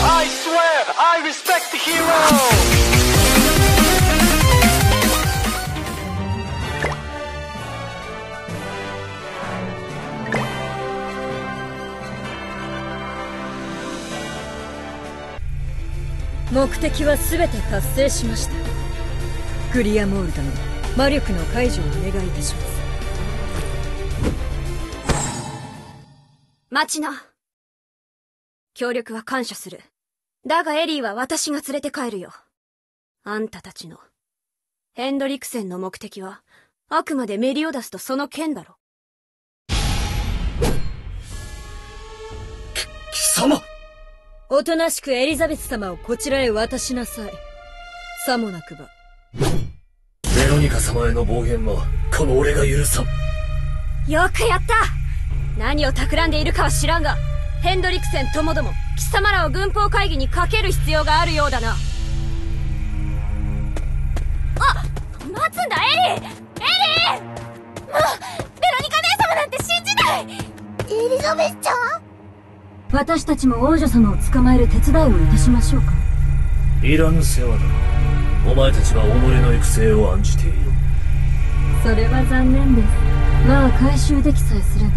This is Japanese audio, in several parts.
I swear I respect the hero! 目的は全て達成しましたグリアモール殿魔力の解除をお願いいたします待ちな協力は感謝する。だがエリーは私が連れて帰るよ。あんたたちの。ヘンドリクセンの目的はあくまでメリオダスとその剣だろ。貴様！おとなしくエリザベス様をこちらへ渡しなさい。さもなくば。ベロニカ様への暴言はこの俺が許さん。よくやった！何を企んでいるかは知らんがヘンドリクセンともども貴様らを軍法会議にかける必要があるようだな。あ待つんだエリー！エリー！もうベロニカ姉様なんて信じない！エリザベスちゃん私たちも王女様を捕まえる手伝いをいたしましょうか。いらぬ世話だお前たちは己の行く末を案じている。それは残念です。まあ回収できさえすれば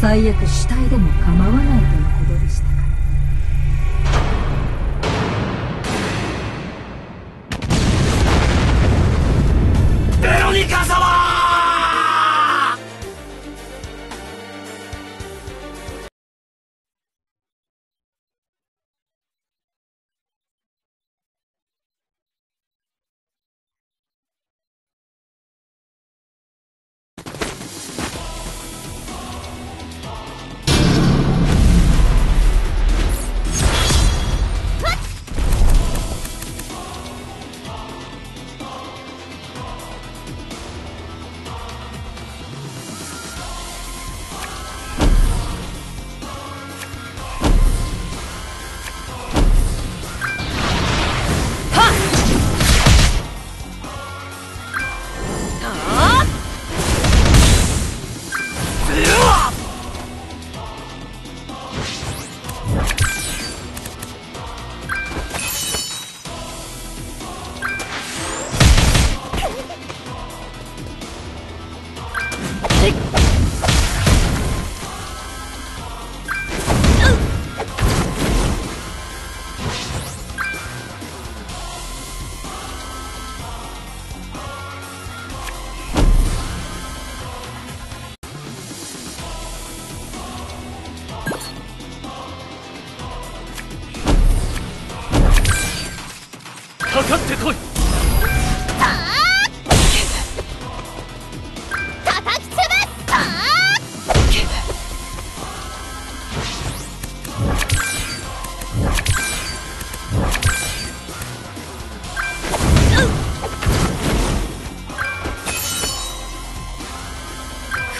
最悪死体でも構わないと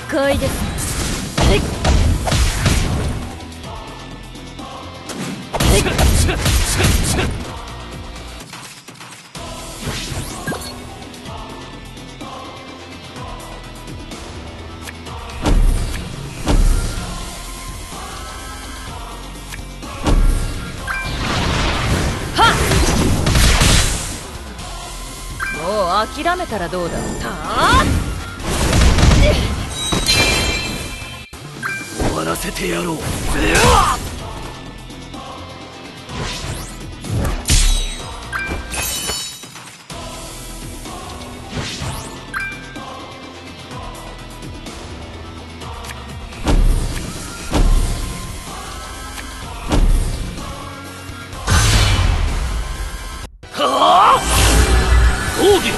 深いですねもう諦めたらどうだ？た終わらせてやろう。抗議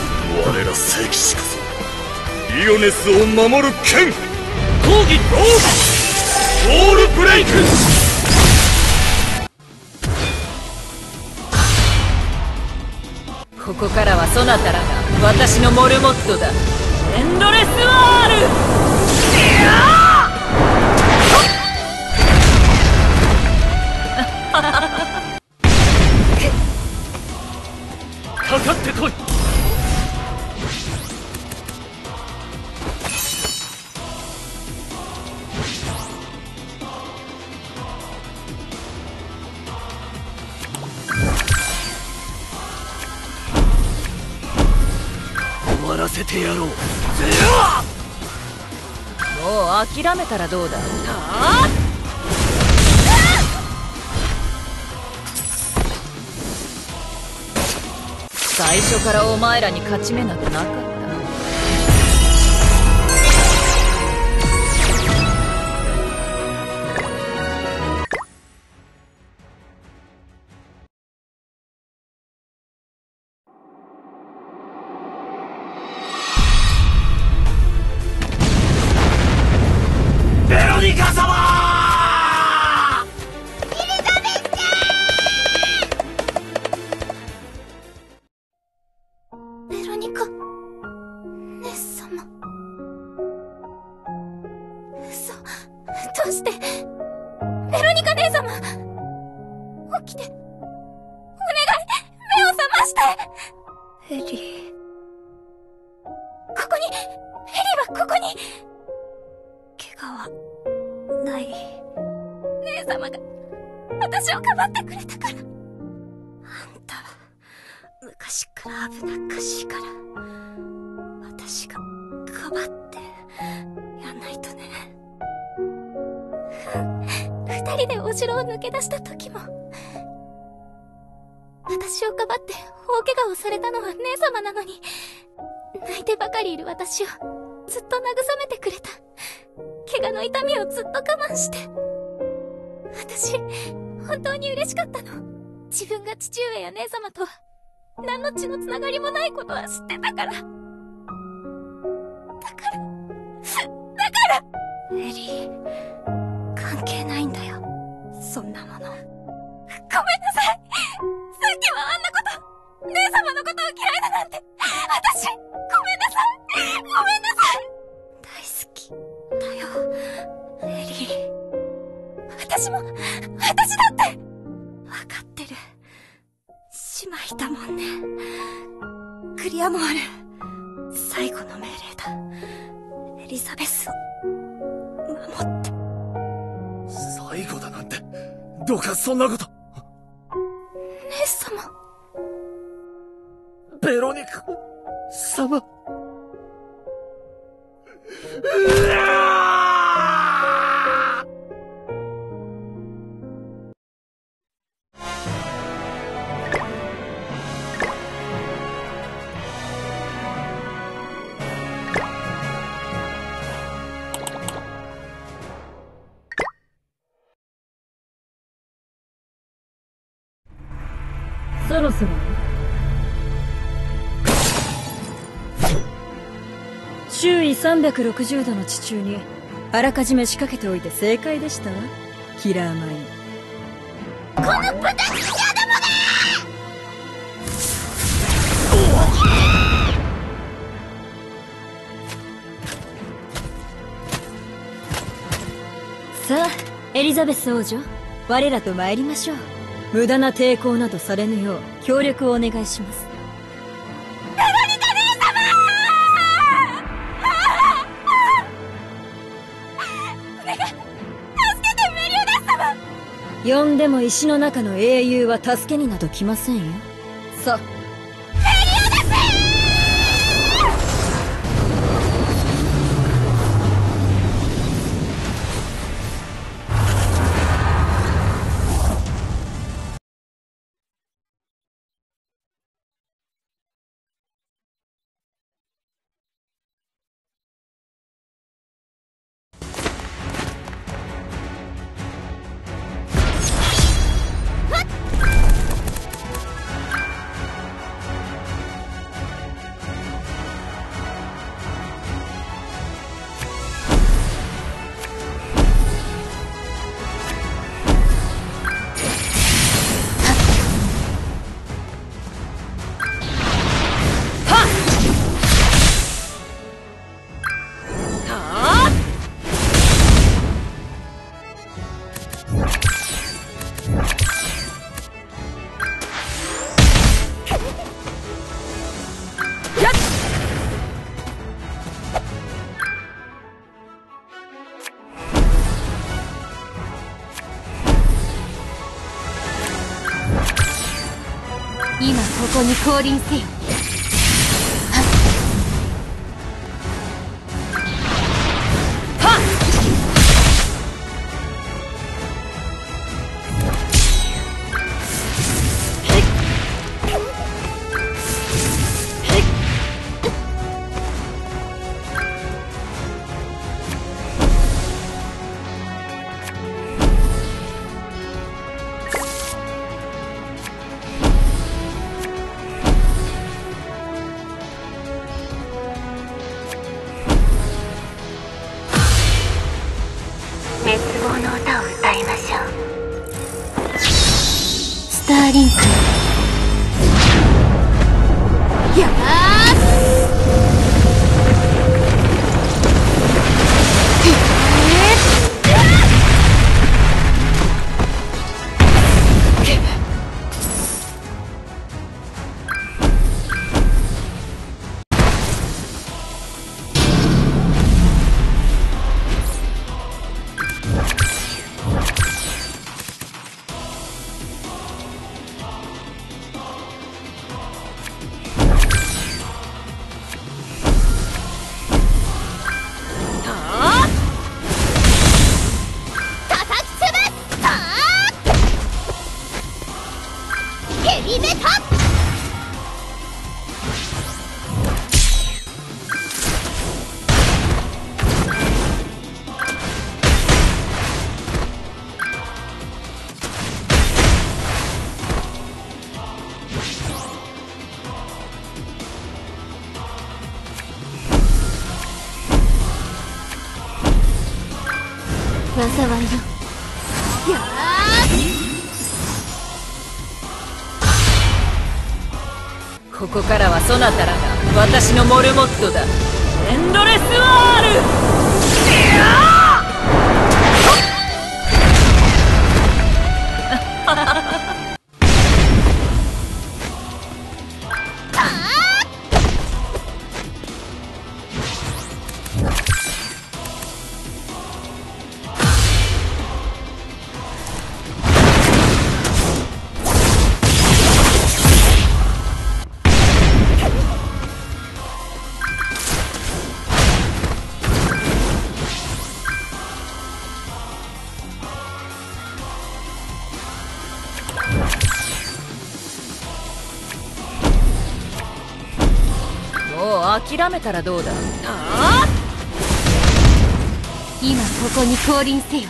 我ら聖騎士こそイオネスを守る剣抗議ローウォールブレイクここからはそなたらが私のモルモットだ。エンドレスワール。いやかかってこいてやろう。もう諦めたらどうだ。最初からお前らに勝ち目なくなかった。どうして？ベロニカ姉様！起きて！お願い！目を覚まして！エリー。ここに！エリーはここに！怪我はない。姉様が私をかばってくれたから。あんたは昔から危なっかしいから私が人でお城を抜け出した時も私をかばって大怪我をされたのは姉様なのに泣いてばかりいる私をずっと慰めてくれた怪我の痛みをずっと我慢して私本当に嬉しかったの自分が父上や姉様と何の血のつながりもないことは知ってたから。だから、だからエリー、関係ないんだよ。そんなもの。ごめんなさいさっきはあんなこと、姉様のことを嫌いだなんて、私、ごめんなさいごめんなさい大好き、だよ、エリー。私も、私だってわかってる。姉妹だもんね。クリアもある。最後の命令だ。エリザベスどうかそんなこと姉様。ベロニカ様そ周囲360度の地中にあらかじめ仕掛けておいて正解でしたわ。キラーマイン。この豚つき屋どもがさあエリザベス王女我らと参りましょう。無駄な抵抗などされぬよう協力をお願いします。呼んでも石の中の英雄は助けになど来ませんよ。さあに降臨せよ。災い。よやここからはそなたらが私のモルモットだ。エンドレスワール！諦めたらどうだ？あ今ここに降臨せよ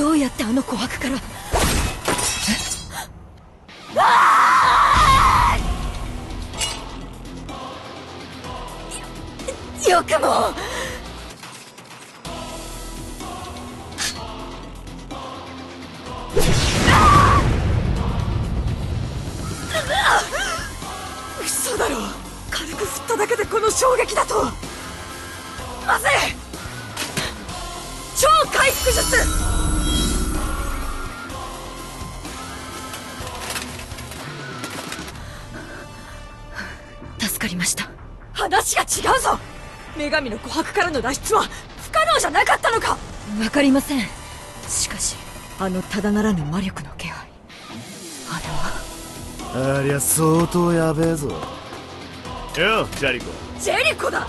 どうやってあの琥珀から？よくも。嘘だろ。軽く振っただけでこの衝撃だと。まずい。超回復術。りました。話が違うぞ。女神の琥珀からの脱出は不可能じゃなかったのか。わかりません。しかしあのただならぬ魔力の気配。あれは？ありゃ相当やべえぞ。よジャリコ。ジェリコだ！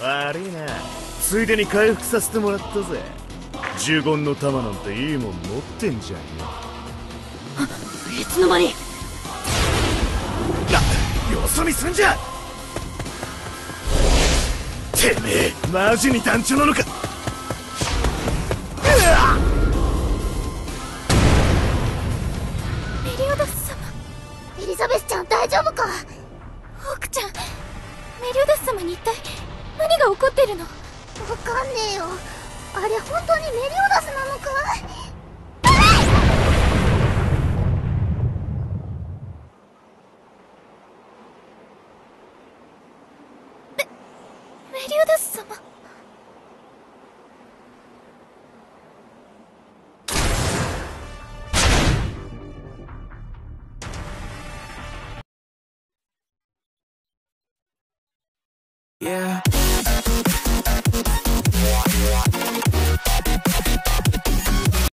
悪いな。ついでに回復させてもらったぜ。呪言の玉なんていいもん持ってんじゃんよいつの間に。なよそ見すんじゃ。てめえマジに団長なのか。メリオダス様エリザベスちゃん大丈夫か？ホークちゃんメリオダス様に一体何が起こってるの？わかんねえよ。あれ本当にメリオダスなのか？